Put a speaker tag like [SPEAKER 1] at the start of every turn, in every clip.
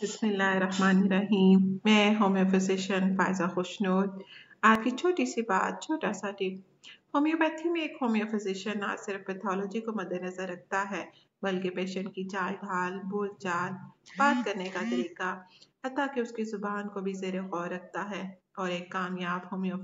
[SPEAKER 1] बिस्मिल्लाहिर्रहमानिर्रहीम। मैं होम्यो फायजा खुशनूर। आज की छोटी सी बात, छोटा सा टिप। होम्योपैथी में एक होम्यो ना सिर्फ़ पैथोलॉजी को मद्देनजर रखता है, बल्कि पेशेंट की चाल ढाल बोल चाल बात करने का तरीका हती कि उसकी ज़ुबान को भी जेर गौर रखता है और एक कामयाब होम्यो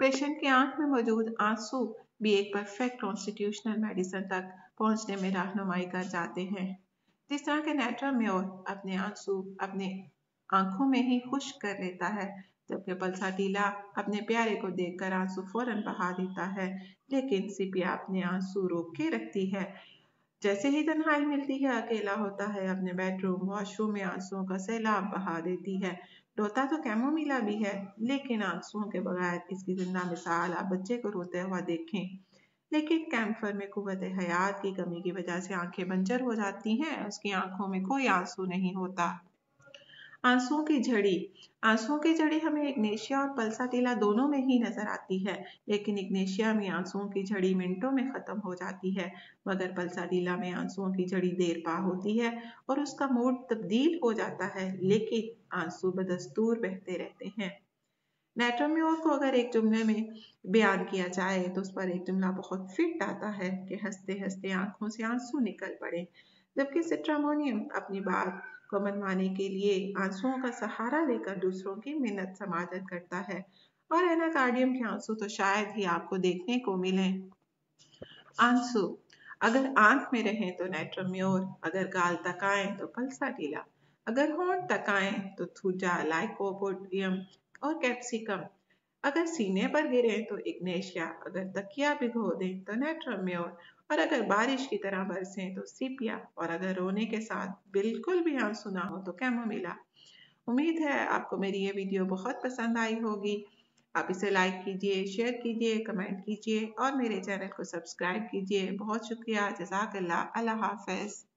[SPEAKER 1] पेशेंट की आँख में मौजूद आँसू भी एक परफेक्ट कॉन्स्टिट्यूशनल मेडिसिन तक पहुँचने में रहनुमाई कर जाते हैं। जिस तरह के नेट्रा म्योर अपने आँसू, अपने आँखों में ही खुश कर लेता है, जबकि पल्साटीला अपने प्यारे को देखकर आँसू फ़ौरन बहा देता है, लेकिन सिपिया अपने आँसू रोक के रखती है। जैसे ही तनहाई मिलती है, अकेला होता है, अपने बेडरूम वॉशरूम में आंसुओं का सैलाब बहा देती है। रोता तो कैमोमिला भी है, लेकिन आंसुओं के बगैर इसकी ज़िंदा मिसाल आप बच्चे को रोते हुआ देखें। लेकिन कैम्फर में कुत हयात की कमी की वजह से आँखें बंजर हो जाती हैं, उसकी आँखों में कोई आँसू नहीं होता। आंसुओं की झड़ी। आंसुओं की झड़ी हमें इग्नेशिया और पल्साटीला दोनों में ही नज़र आती है, लेकिन इग्नेशिया में आंसुओं की झड़ी मिनटों में खत्म हो जाती है, मगर पल्सा टीला में आंसुओं की झड़ी देर पा होती है और उसका मूड तब्दील हो जाता है, लेकिन आँसू बदस्तूर बहते रहते हैं। नेट्रोम्योर को अगर एक जुमले में बयान किया जाए तो उस पर एक जुमला बहुत फिट आता है कि हँसते हँसते आँखों से आँसू निकल पड़े। जबकि सिट्रामोनियम अपनी बात को मनवाने के लिए आंसुओं का सहारा लेकर दूसरों की मिन्नत समाजत करता है। और एनाकार्डियम के आँसू तो शायद ही आपको देखने को मिले। आँसू, अगर आँख में रहे तो नेट्रोम्योर अगर गाल तकाएँ तो पल्सा ढीला। अगर होंठ तकाएँ तो थूजा, लाइकोपोडियम और कैप्सिकम। अगर सीने पर गिरे तो इग्नेशिया अगर तकिया भिगो दें तो नेट्रोम्योर और अगर बारिश की तरह बरसे तो सीपिया, और अगर रोने के साथ बिल्कुल भी आँसू ना हो तो कैमोमिला। उम्मीद है आपको मेरी ये वीडियो बहुत पसंद आई होगी। आप इसे लाइक कीजिए, शेयर कीजिए, कमेंट कीजिए, और मेरे चैनल को सब्सक्राइब कीजिए। बहुत शुक्रिया। जजाक अल्लाह अल्लाह हाफिज़।